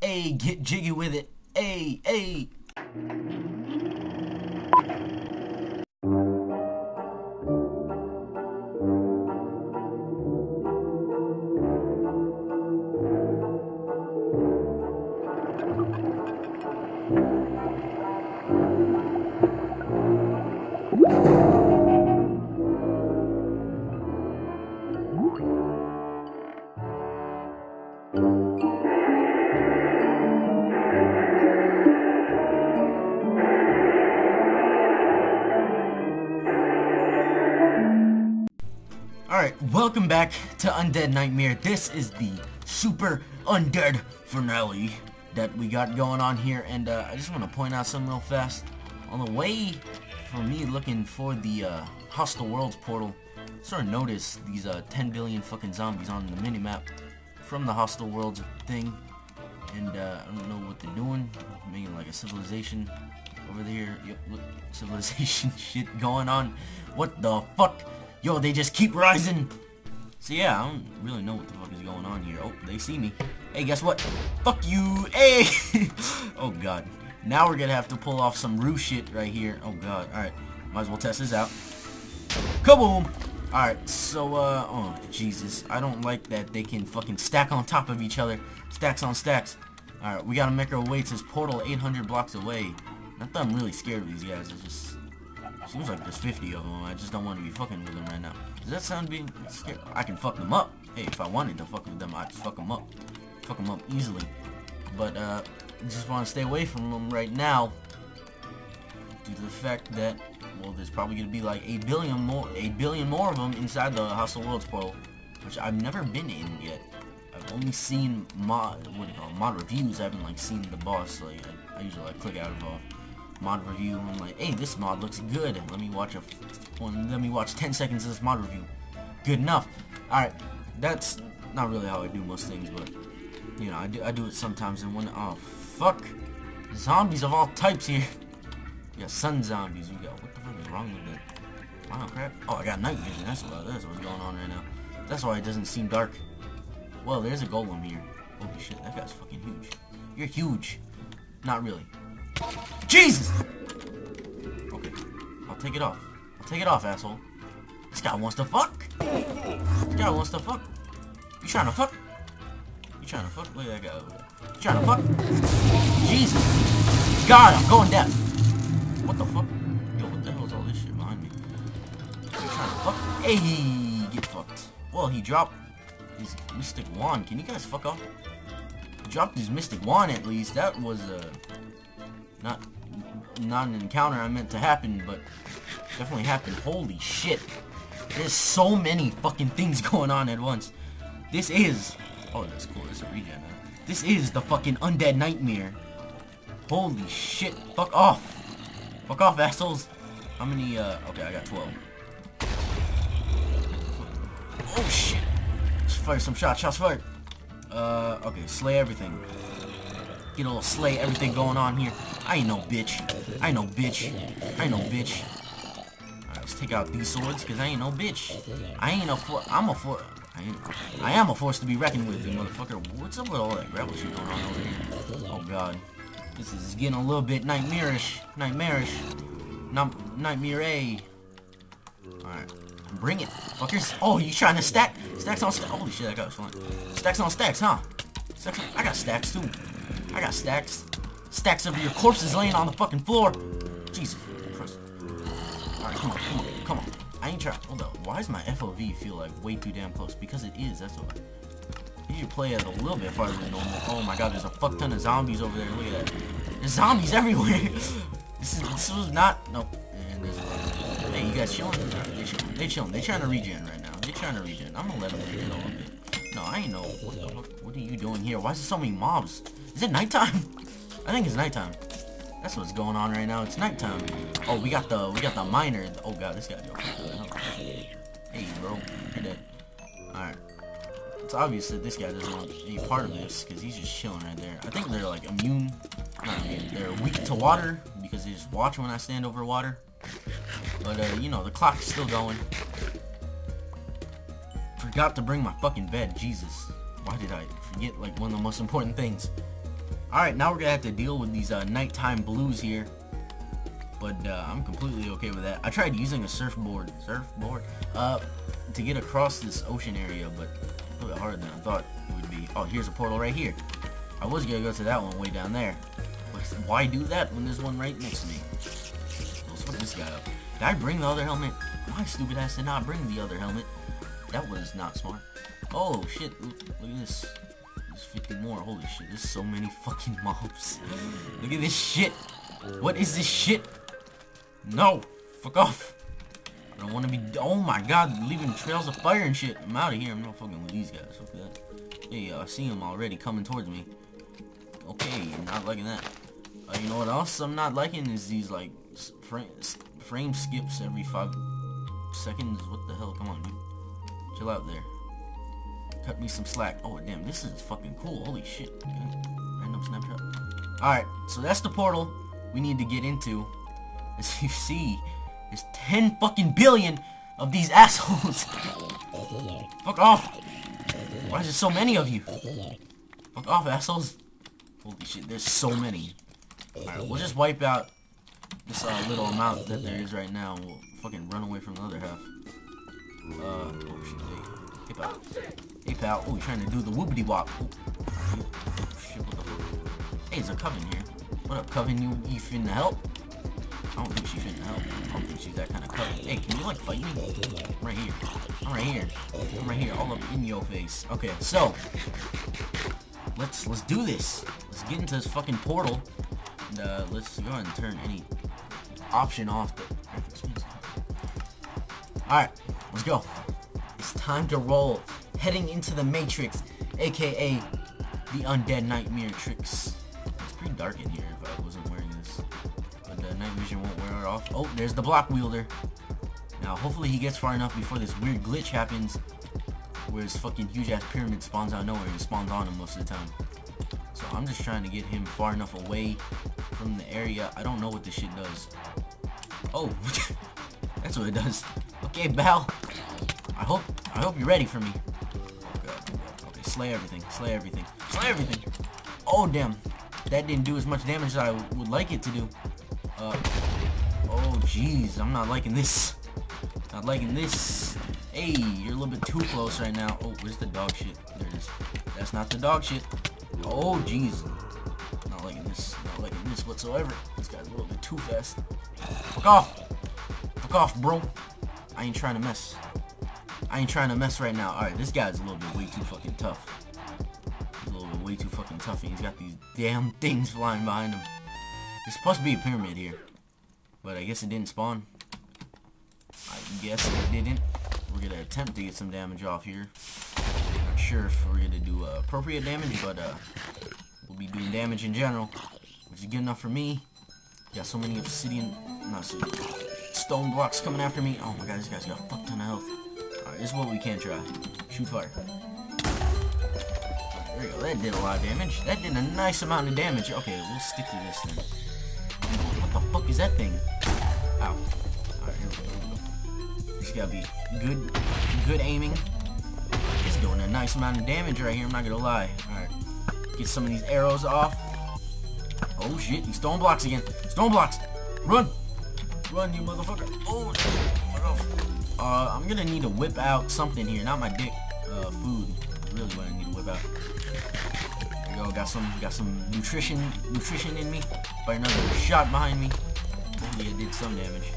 Hey, get jiggy with it. Hey, hey. Alright, welcome back to Undead Nightmare. This is the super undead finale that we got going on here. And uh, I just want to point out something real fast. On the way for me looking for the uh, Hostile Worlds portal, I sort of noticed these uh, 10 billion fucking zombies on the minimap from the Hostile Worlds thing. And uh, I don't know what they're doing. Making like a civilization over there. Yep, look, civilization shit going on. What the fuck? Yo, they just keep rising. So yeah, I don't really know what the fuck is going on here. Oh, they see me. Hey, guess what? Fuck you. Hey. oh god. Now we're gonna have to pull off some roo shit right here. Oh god. All right. Might as well test this out. Kaboom. All right. So uh, oh Jesus, I don't like that they can fucking stack on top of each other. Stacks on stacks. All right, we gotta make our way to this portal 800 blocks away. Not that I'm really scared of these guys. It's just Seems like there's 50 of them. I just don't want to be fucking with them right now. Does that sound being scared? I can fuck them up. Hey, if I wanted to fuck with them, I'd fuck them up. Fuck them up easily. But, uh, just want to stay away from them right now. Due to the fact that, well, there's probably going to be like a billion more, a billion more of them inside the Hostile Worlds portal. Which I've never been in yet. I've only seen mod, what do you call mod reviews. I haven't, like, seen the boss. Like, I, I usually, like, click out of, uh, mod review. I'm like, hey, this mod looks good. Let me watch a, well, let me watch 10 seconds of this mod review. Good enough. All right, that's not really how I do most things, but you know, I do I do it sometimes. And when oh fuck, zombies of all types here. Got sun zombies. We got what the fuck is wrong with it? Wow, crap. Oh, I got night vision. That's what that's what's going on right now. That's why it doesn't seem dark. Well, there's a golem here. Holy shit, that guy's fucking huge. You're huge. Not really. Jesus! Okay, I'll take it off. I'll take it off, asshole. This guy wants to fuck. This guy wants to fuck. You trying to fuck? You trying to fuck? Look at that guy over there. You trying to fuck? Jesus. God, I'm going deaf. What the fuck? Yo, what the hell is all this shit behind me? You trying to fuck? Hey, get fucked. Well, he dropped his mystic wand. Can you guys fuck off? He dropped his mystic wand at least. That was, uh not not an encounter I meant to happen, but definitely happened. Holy shit. There's so many fucking things going on at once. This is... Oh, that's cool. It's a regen. This is the fucking Undead Nightmare. Holy shit. Fuck off. Fuck off, assholes. How many, uh... Okay, I got 12. Oh, shit. Let's fire some shots. Shots fired. Uh, okay. Slay everything. Get a little slay everything going on here. I ain't no bitch. I ain't no bitch. I ain't no bitch. Alright, let's take out these swords, because I ain't no bitch. I ain't a for I'm a for I, I am a force to be reckoned with, you motherfucker. What's up with all that gravel shit going on over here? Oh god. This is getting a little bit nightmarish. Nightmarish. nightmare A. Alright. Bring it, fuckers. Oh, you trying to stack? Stacks on stacks. Holy shit, that guy was fun. Stacks on stacks, huh? Stacks on I got stacks too. I got stacks. Stacks of your corpses laying on the fucking floor. Jesus Christ. Alright, come on, come on, come on. I ain't trying. Hold up. Why does my FOV feel like way too damn close? Because it is, that's why. You need to play it a little bit farther than normal. Oh my god, there's a fuck ton of zombies over there. Look at that. There's zombies everywhere. this is this was not nope. And there's Hey, you guys chilling? They chilling. They chilling. They trying to regen right now. They trying to regen. I'm gonna let them regen a little bit. No, I ain't know. What the fuck? What are you doing here? Why is there so many mobs? Is it nighttime? I think it's nighttime. That's what's going on right now. It's nighttime. Oh, we got the we got the miner. Oh god, this guy. Hey, bro, you're dead. All right. It's obvious that this guy doesn't want any part of this because he's just chilling right there. I think they're like immune. Not immune. They're weak to water because they just watch when I stand over water. But uh, you know, the clock's still going. Forgot to bring my fucking bed. Jesus. Why did I forget like one of the most important things? Alright, now we're gonna have to deal with these uh, nighttime blues here. But uh, I'm completely okay with that. I tried using a surfboard, surfboard, uh, to get across this ocean area, but a little bit harder than I thought it would be. Oh, here's a portal right here. I was gonna go to that one way down there. But why do that when there's one right next to me? Let's fuck this guy up. Did I bring the other helmet? My stupid ass did not bring the other helmet. That was not smart. Oh shit, look, look at this. There's 50 more. Holy shit, there's so many fucking mobs. look at this shit. What is this shit? No! Fuck off! I don't want to be... Oh my god, leaving trails of fire and shit. I'm out of here. I'm not fucking with these guys. Fuck that. Hey, uh, I see them already coming towards me. Okay, not liking that. Uh, you know what else I'm not liking is these, like, frame, frame skips every five seconds. What the hell? Come on, dude. Chill out there. Cut me some slack. Oh, damn, this is fucking cool. Holy shit. Okay. Random snapshot. Alright, so that's the portal we need to get into. As you see, there's 10 fucking billion of these assholes. Fuck off. Why is there so many of you? Fuck off, assholes. Holy shit, there's so many. Alright, we'll just wipe out this uh, little amount that there is right now. We'll fucking run away from the other half. Uh, oh shit, hey. Hey, pal. Hey, pal. Oh, you're trying to do the whoopity wop. Shit, what the fuck? Hey, there's a coven here. What up, coven? You, you finna help? I don't think she's finna help. I don't think she's that kind of coven. Hey, can you, like, fight me? Right here. I'm right here. I'm right here, all up in your face. Okay, so. Let's, let's do this. Let's get into this fucking portal. And, uh, let's go ahead and turn any option off Alright, let's go. It's time to roll. Heading into the Matrix, aka the Undead Nightmare Tricks. It's pretty dark in here if I wasn't wearing this. But the night vision won't wear it off. Oh, there's the block wielder. Now, hopefully he gets far enough before this weird glitch happens where his fucking huge ass pyramid spawns out nowhere and spawns on him most of the time. So I'm just trying to get him far enough away from the area. I don't know what this shit does. Oh, that's what it does. Okay, Bal. I hope I hope you're ready for me. Slay everything. Slay everything. Slay everything. Oh damn. That didn't do as much damage as I would like it to do. Uh Oh jeez, I'm not liking this. Not liking this. Hey, you're a little bit too close right now. Oh, where's the dog shit? There it is. That's not the dog shit. Oh jeez. Not liking this. Not liking this whatsoever. This guy's a little bit too fast. Fuck off. Fuck off, bro. I ain't trying to mess. I ain't trying to mess right now. Alright, this guy's a little bit way too fucking tough. He's a little bit way too fucking tough and he's got these damn things flying behind him. There's supposed to be a pyramid here. But I guess it didn't spawn. I guess it didn't. We're gonna attempt to get some damage off here. Not sure if we're gonna do uh, appropriate damage, but uh, we'll be doing damage in general. Which is good enough for me. Got so many obsidian, not obsidian, stone blocks coming after me. Oh my god, this guy's got a fuck ton of health. This is what we can try. Shoot fire. There we go. That did a lot of damage. That did a nice amount of damage. Okay, we'll stick to this then. What the fuck is that thing? Ow. Alright, here we go. Gotta be good, good aiming. It's doing a nice amount of damage right here, I'm not gonna lie. Alright. Get some of these arrows off. Oh shit, these stone blocks again. Stone blocks! Run! Run, you motherfucker. Oh, uh, I'm gonna need to whip out something here. Not my dick. Uh, food. Really what I need to whip out. There you go. Got some, got some nutrition, nutrition in me. By another shot behind me. It did some damage.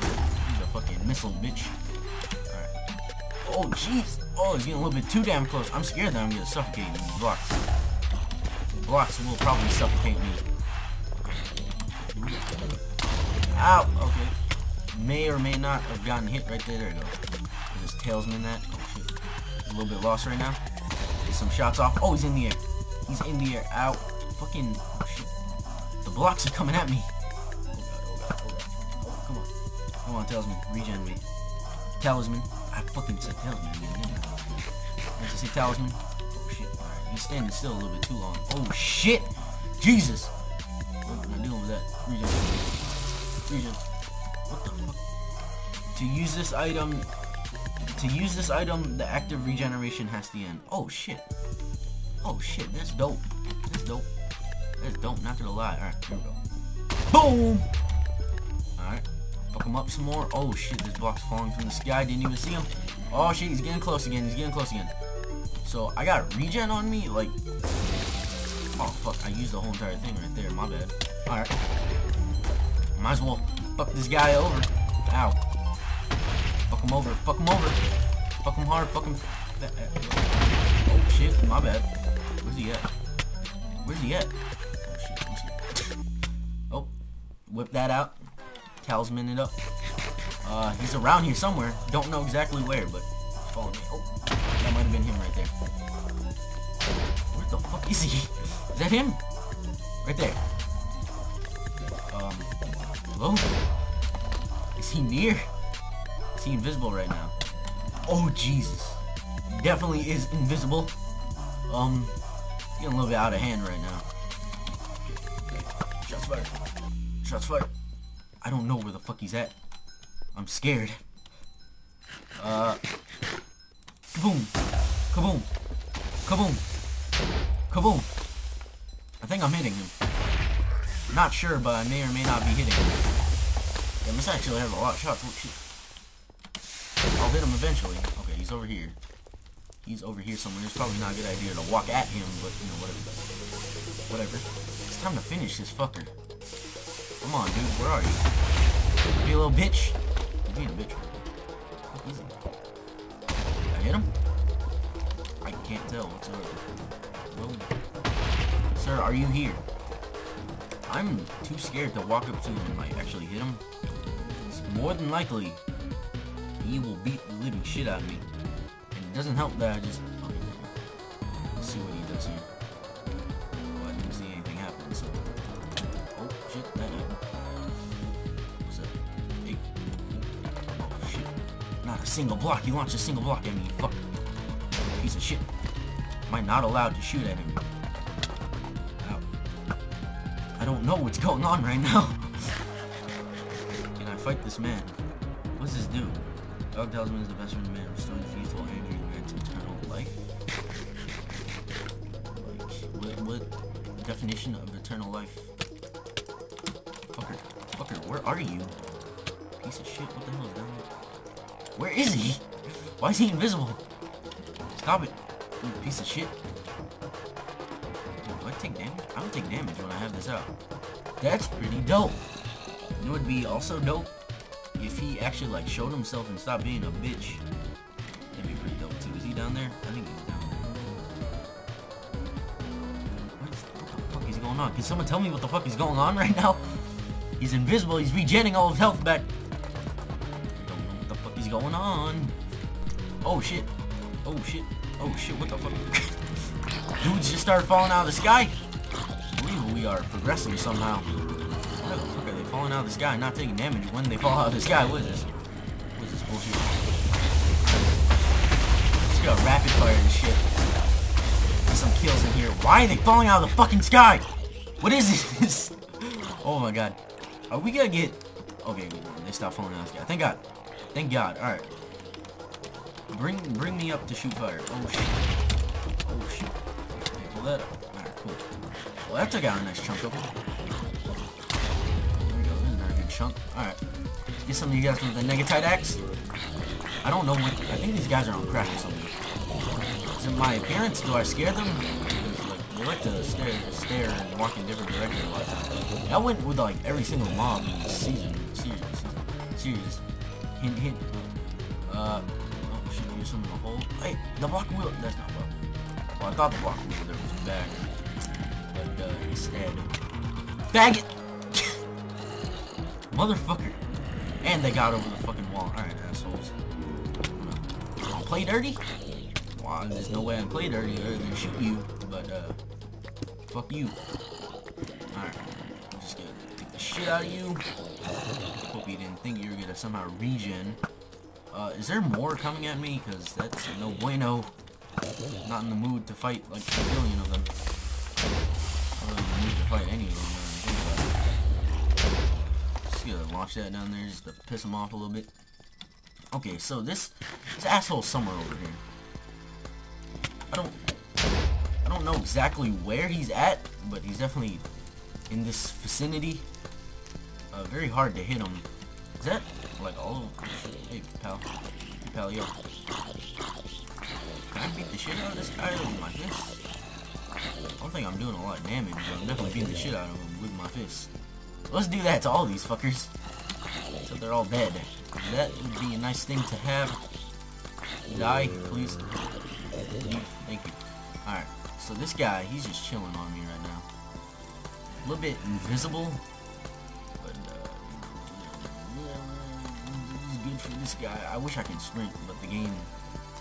He's a fucking missile, bitch. Alright. Oh, jeez. Oh, he's getting a little bit too damn close. I'm scared that I'm gonna suffocate these blocks. Blocks will probably suffocate me. Ow! Okay. May or may not have gotten hit right there. There we go. There's talisman that. Oh shit. He's a little bit lost right now. Get some shots off. Oh, he's in the air. He's in the air. Out. Fucking. Oh shit. The blocks are coming at me. Oh god, oh god, oh come on. Come on, talisman. Regen me. Talisman. I fucking said talisman. I just say talisman. Oh shit. Alright. He's standing still a little bit too long. Oh shit! Jesus! What am I doing with that? Regen. Regen. To use this item, to use this item, the active regeneration has to end. Oh shit. Oh shit, that's dope. That's dope. That's dope, not gonna lie. Alright, here we go. Boom! Alright. Fuck him up some more. Oh shit, this block's falling from the sky. Didn't even see him. Oh shit, he's getting close again. He's getting close again. So I got regen on me, like Oh fuck, I used the whole entire thing right there, my bad. Alright. Might as well fuck this guy over. Ow. Fuck him over, fuck him over. Fuck him hard, fuck him. Oh shit, my bad. Where's he at? Where's he at? Oh shit, Oh, whip that out. Talisman it up. Uh, he's around here somewhere. Don't know exactly where, but follow me. Oh, that might have been him right there. Where the fuck is he? Is that him? Right there. Hello? Is he near? Is he invisible right now? Oh, Jesus. Definitely is invisible. Um, getting a little bit out of hand right now. Shots fired. Shots fired. I don't know where the fuck he's at. I'm scared. Uh, kaboom. Kaboom. Kaboom. Kaboom. I think I'm hitting him. Not sure, but I may or may not be hitting him. Yeah, this actually has a lot of shots. Oh, shit. I'll hit him eventually. Okay, he's over here. He's over here somewhere. It's probably not a good idea to walk at him, but, you know, whatever. Whatever. It's time to finish this fucker. Come on, dude. Where are you? A little bitch. You're being a bitch. Easy. I hit him? I can't tell whatsoever. Whoa. Sir, are you here? I'm too scared to walk up to him and like actually hit him. More than likely he will beat the living shit out of me. And it doesn't help that I just okay, let's see what he does here. Oh, I didn't see anything happen, so Oh shit, that happened. What's up? Hey. Oh shit. Not a single block. He launched a single block at me, fuck. Piece of shit. Am I not allowed to shoot at him? I don't know what's going on right now. Fight this man? What's this do? Dog Talisman is the best friend of man, restoring faithful angry man to eternal life. Like, what, what definition of eternal life? Fucker, fucker, where are you? Piece of shit, what the hell is down? Where is he? Why is he invisible? Stop it, you piece of shit Do I take damage? I don't take damage when I have this out. That's pretty dope. It would be also dope actually like showed himself and stopped being a bitch. That'd be pretty dope too. Is he down there? I think he's down there. What, is, what the fuck is going on? Can someone tell me what the fuck is going on right now? He's invisible. He's regenerating all his health back. Don't know what the fuck is going on. Oh shit. Oh shit. Oh shit. What the fuck? Dudes just started falling out of the sky. We are progressing somehow. Falling out of the sky not taking damage when they fall out of the sky? What is this? What is this bullshit? Just got rapid fire and shit. Get some kills in here. Why are they falling out of the fucking sky? What is this? oh my god. Are we gonna get... Okay, they stopped falling out of the sky. Thank god. Thank god. Alright. Bring bring me up to shoot fire. Oh shit. Oh shit that up. Alright, cool. Well, that took out a nice chunk of it. Chunk. Alright. Get some of you guys with the Negatite Axe. I don't know what... I think these guys are on crack or something. Is it my appearance? Do I scare them? They like to stare, stare and walk in different directions. Like, I went with like every single mob in this season. Serious. Serious. Hint, hint. Uh, oh shit, there's some in the hole. Hey, the block wheel. That's not block well, I thought the block wheel there was back. But, uh, instead... Bag it! Motherfucker. And they got over the fucking wall. Alright, assholes. Play dirty? Well, there's no way I play dirty other than shoot you. But, uh, fuck you. Alright. I'm just gonna take the shit out of you. Hope you didn't think you were gonna somehow regen. Uh, is there more coming at me? Because that's no bueno. Not in the mood to fight like a billion of them. Not in the mood to fight any of them. Just gonna launch that down there just to piss him off a little bit. Okay, so this this asshole somewhere over here. I don't. I don't know exactly where he's at, but he's definitely in this vicinity. Uh, very hard to hit him. Is that like all of Hey, pal. Hey, pal, yo. Can I beat the shit out of this guy with my fist? I don't think I'm doing a lot of damage, but I'm definitely beating the shit out of him with my fist. Let's do that to all these fuckers. So they're all dead. That would be a nice thing to have. Die, please. Thank you. Alright, so this guy, he's just chilling on me right now. A little bit invisible, but uh, good for this guy. I wish I could sprint, but the game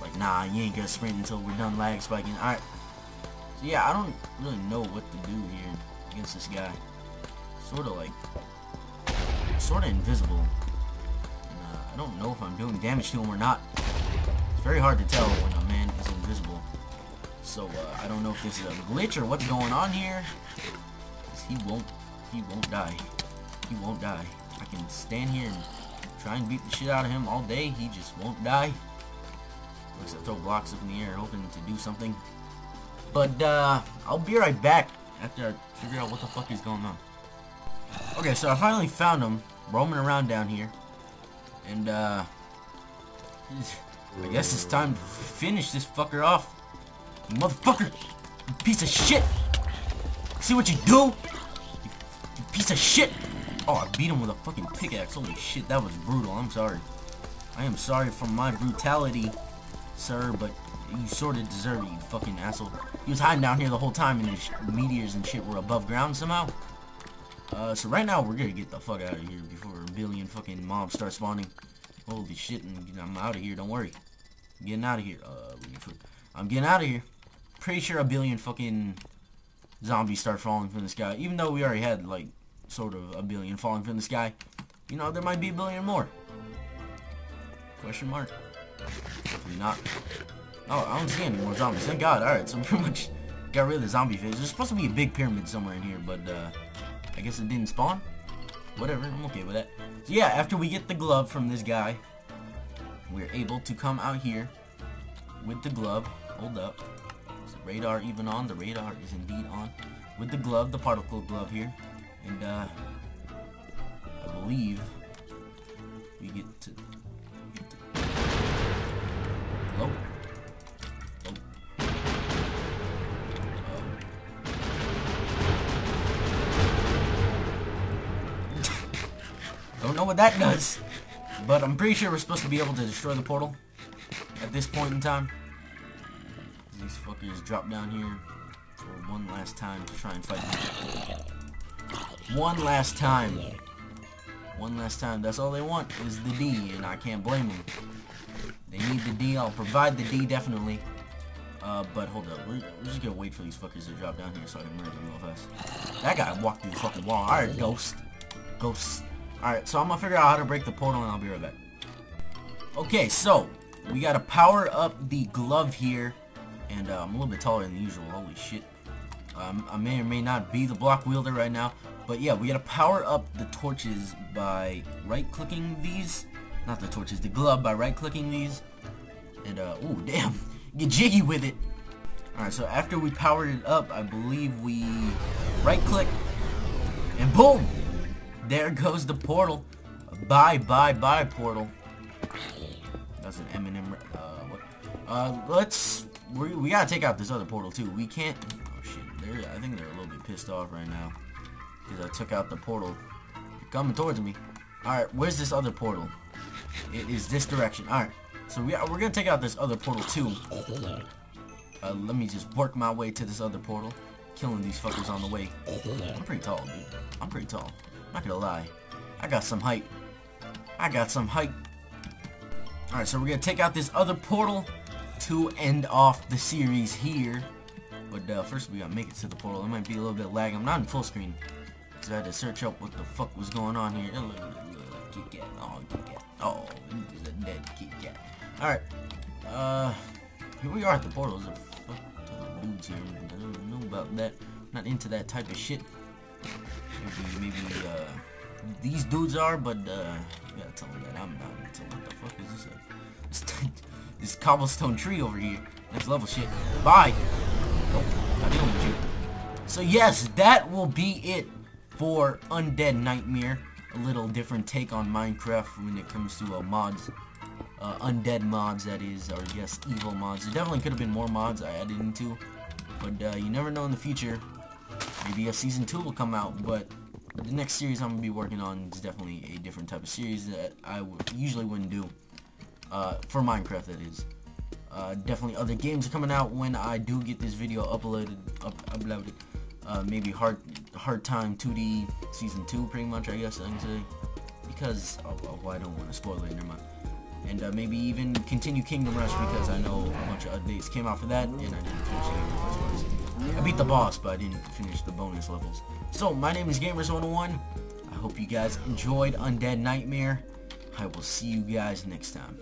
like, nah, you ain't gonna sprint until we're done lag spiking. Alright, so yeah, I don't really know what to do here against this guy. Sort of like, sort of invisible. And, uh, I don't know if I'm doing damage to him or not. It's very hard to tell when a man is invisible. So uh, I don't know if this is a glitch or what's going on here. He won't, he won't die. He won't die. I can stand here and try and beat the shit out of him all day. He just won't die. Looks like throw blocks up in the air hoping to do something. But uh, I'll be right back after I figure out what the fuck is going on. Okay, so I finally found him roaming around down here. And uh, I guess it's time to finish this fucker off. You motherfucker! You piece of shit! See what you do? You, you piece of shit! Oh, I beat him with a fucking pickaxe. Holy shit, that was brutal. I'm sorry. I am sorry for my brutality, sir, but you sort of deserve it, you fucking asshole. He was hiding down here the whole time and his meteors and shit were above ground somehow. Uh, so right now we're gonna get the fuck out of here before a billion fucking mobs start spawning. Holy shit, I'm out of here, don't worry. I'm getting out of here. Uh, I'm getting out of here. Pretty sure a billion fucking zombies start falling from the sky. Even though we already had, like, sort of a billion falling from the sky. You know, there might be a billion more. Question mark. Hopefully not. Oh, I don't see any more zombies. Thank God. Alright, so pretty much got rid of the zombie phase. There's supposed to be a big pyramid somewhere in here, but uh, I guess it didn't spawn. Whatever, I'm okay with that. So yeah, after we get the glove from this guy, we're able to come out here with the glove. Hold up. Is the radar even on? The radar is indeed on. With the glove, the particle glove here. And uh, I believe we get to... Don't know what that does. But I'm pretty sure we're supposed to be able to destroy the portal at this point in time. These fuckers drop down here for one last time to try and fight me. One last time. One last time. That's all they want is the D, and I can't blame them. They need the D. I'll provide the D, definitely. Uh, but hold up. We're, we're, just gonna wait for these fuckers to drop down here so I can murder them real fast. That guy walked through the fucking wall. Alright, ghost. Ghost. Alright, so I'm gonna figure out how to break the portal and I'll be right back. Okay, so, we gotta power up the glove here. And uh, I'm a little bit taller than usual, holy shit. Um, I may or may not be the block wielder right now. But yeah, we gotta power up the torches by right-clicking these. Not the torches, the glove by right-clicking these. And, uh, ooh, damn. Get jiggy with it. Alright, so after we powered it up, I believe we right-click. And boom! There goes the portal. Bye, bye, bye, portal. That's an Eminem. Uh, what? Uh, let's. We, we gotta take out this other portal too. We can't. Oh shit. They're, I think they're a little bit pissed off right now because I took out the portal. They're coming towards me. All right, where's this other portal? It is this direction. All right. So we are, we're gonna take out this other portal too. Uh, let me just work my way to this other portal, killing these fuckers on the way. I'm pretty tall, dude. I'm pretty tall. Not gonna lie. I got some height. I got some height. Alright, so we're gonna take out this other portal to end off the series here. But uh, first we gotta make it to the portal. It might be a little bit lag. I'm not in full screen. Because I had to search up what the fuck was going on here. Kit Kat. Oh, Kit Kat. Oh, this a dead Kit Kat. Alright. Uh, here we are at the portal. There's a fuck ton of dudes here. I don't know about that. not into that type of shit maybe, uh, these dudes are, but, uh, you gotta tell them that I'm not. So what the fuck is this? Uh, this, cobblestone tree over here. Next level shit. Bye! With you. So yes, that will be it for Undead Nightmare. A little different take on Minecraft when it comes to uh, mods. Uh, undead mods, that is, or yes, evil mods. There definitely could have been more mods I added into, but uh, you never know in the future. Maybe a season 2 will come out, but the next series I'm going to be working on is definitely a different type of series that I usually wouldn't do. Uh, for Minecraft, that is. Uh, definitely other games are coming out when I do get this video uploaded. Up, uploaded. Uh, maybe Hard Hard Time 2D Season 2, pretty much, I guess I can say. Because, oh, oh I don't want to spoil it, never mind. And uh, maybe even continue Kingdom Rush because I know a bunch of updates came out for that, and I didn't finish the I beat the boss, but I didn't finish the bonus levels. So, my name is Gameraiders101. I hope you guys enjoyed Undead Nightmare. I will see you guys next time.